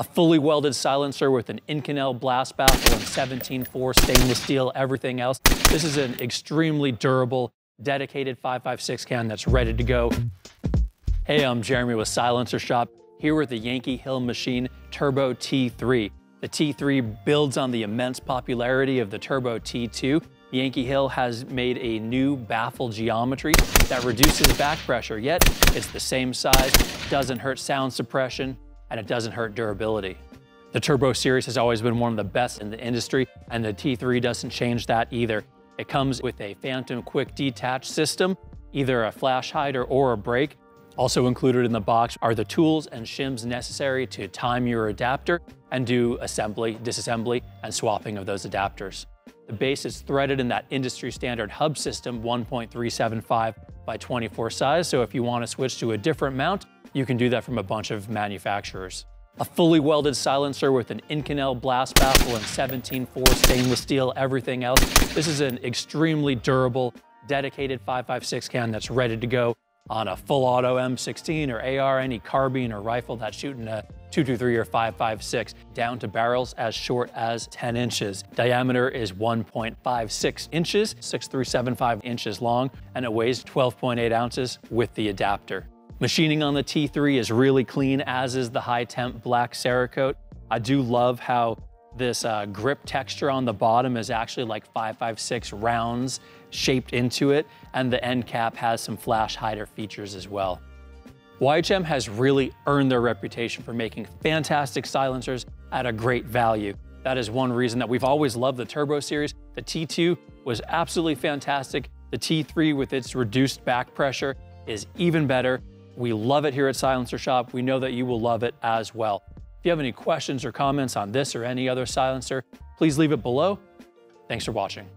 A fully welded silencer with an Inconel blast baffle and 17.4 stainless steel, everything else. This is an extremely durable, dedicated 556 can that's ready to go. Hey, I'm Jeremy with Silencer Shop, here with the Yankee Hill Machine Turbo T3. The T3 builds on the immense popularity of the Turbo T2. Yankee Hill has made a new baffle geometry that reduces back pressure, yet it's the same size, doesn't hurt sound suppression, and it doesn't hurt durability. The Turbo series has always been one of the best in the industry, and the T3 doesn't change that either. It comes with a Phantom Quick Detach system, either a flash hider or a brake. Also included in the box are the tools and shims necessary to time your adapter and do assembly, disassembly, and swapping of those adapters. The base is threaded in that industry standard hub system 1.375 by 24 size, so if you want to switch to a different mount, you can do that from a bunch of manufacturers. A fully welded silencer with an Inconel blast baffle and 17-4 stainless steel, everything else. This is an extremely durable, dedicated 5.56 can that's ready to go on a full auto M16 or AR, any carbine or rifle that's shooting a 223 or 556, down to barrels as short as 10 inches. Diameter is 1.56 inches, 6375 inches long, and it weighs 12.8 ounces with the adapter. Machining on the T3 is really clean, as is the high temp black Cerakote. I do love how this uh, grip texture on the bottom is actually like 556 rounds shaped into it, and the end cap has some flash hider features as well. YHM has really earned their reputation for making fantastic silencers at a great value. That is one reason that we've always loved the Turbo series. The T2 was absolutely fantastic. The T3 with its reduced back pressure is even better. We love it here at Silencer Shop. We know that you will love it as well. If you have any questions or comments on this or any other silencer, please leave it below. Thanks for watching.